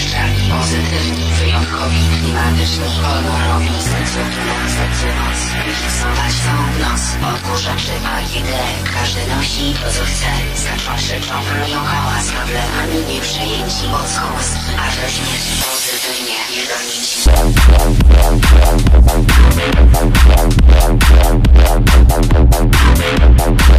przypuszczalni, pozytywni, wyjątkowi, klimatyczni, kolorowi, sensualni, moc, miksować całą noc, odkurzaczy, a idee, każdy nosi to co chce, skaczą, krzyczą, robią hałas, problemami nieprzyjęci, mocą, a we śmierci pozytywnie, ironici. Thank.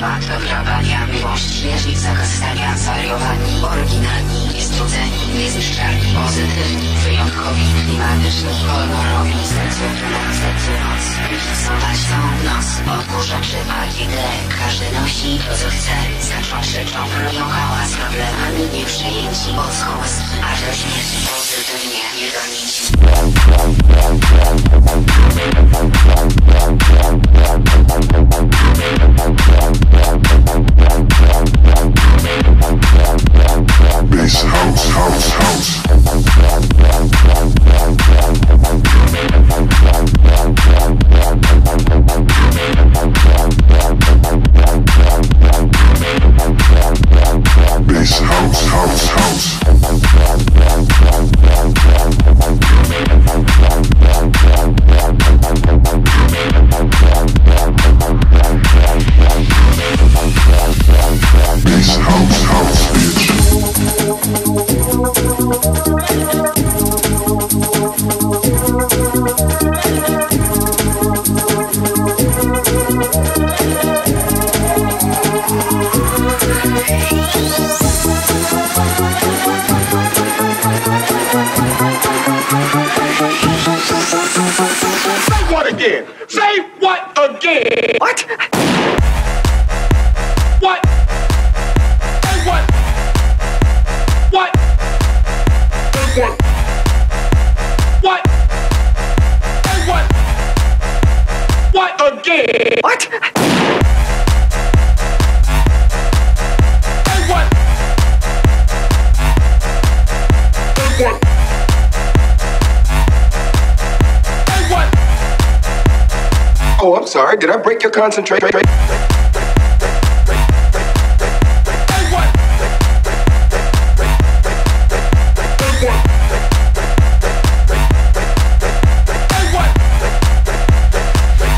Do grabania Miłość, śnieżnik, zakaz stania Zwariowani, oryginalni Niestrudzeni, niezniszczalni Pozytywni, wyjątkowi Klimatyczni, honorowi. Serce tuna, serce noc. Miksować tą noc. Odkurzaczy idee Każdy nosi to co chce. Skaczą, krzyczą, robią hałas Problemami nie przejęci Od aż do śmierci Pozytywnie, nie again? Say what again? What? What? Say what? What? Say what? What? Say what? What again? What? Oh, I'm sorry. Did I break your concentration?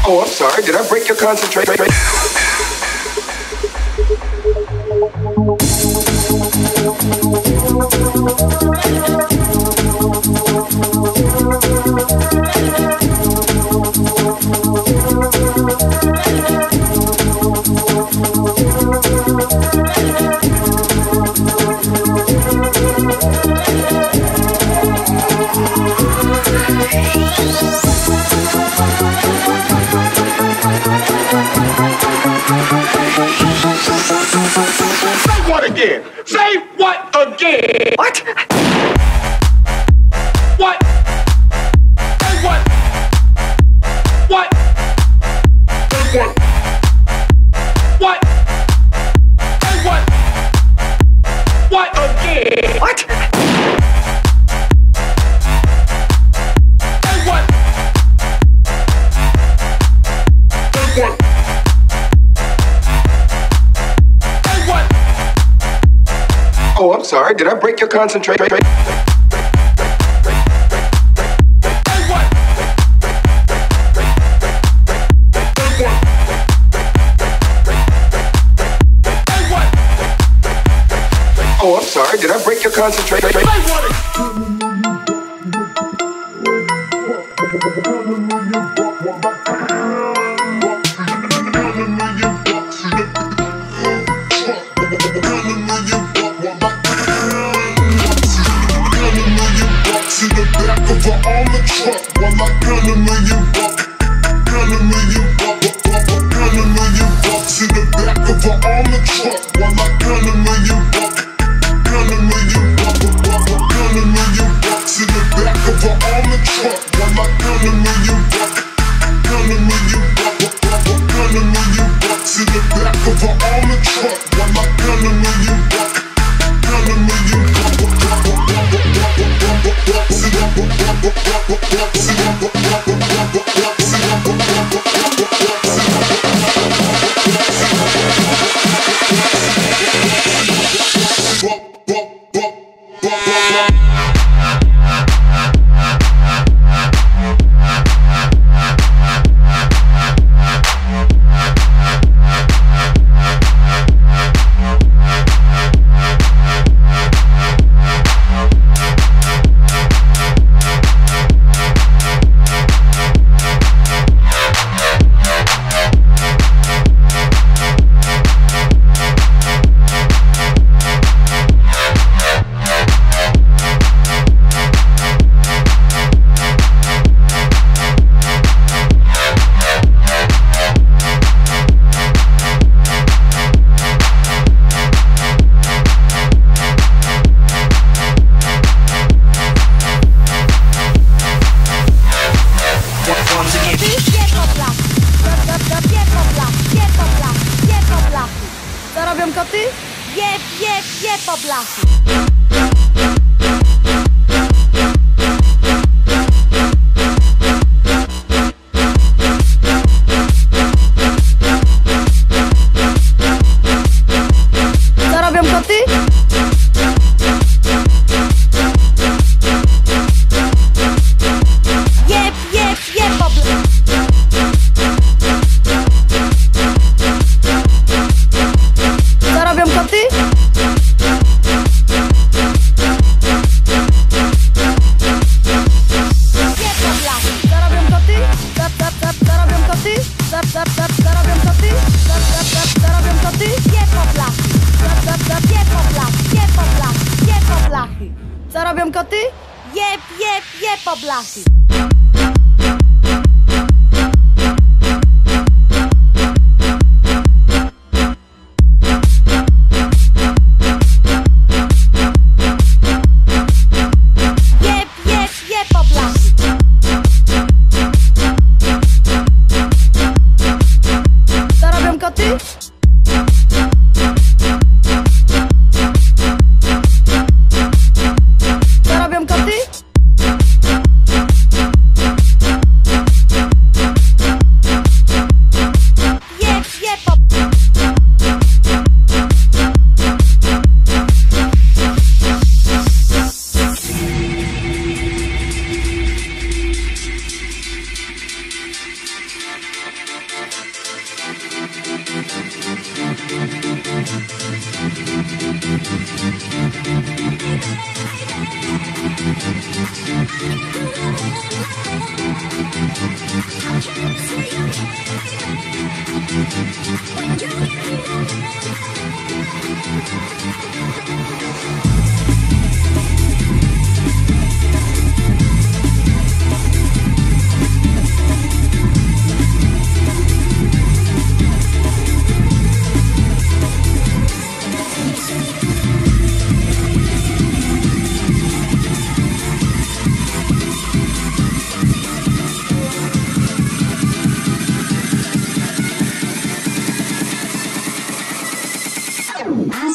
Oh, I'm sorry. Did I break your concentration? Say what again? Say what again? What? Sorry. Did I break your concentration? Oh, I'm sorry. Did I break your concentration? what, what, what lubią koty? Jeb, jeb, jeb po blachu. lubią koty? Jep, jep, jep, oblaski. Thank you.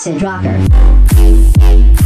acid rocker.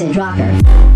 Acid Rocker.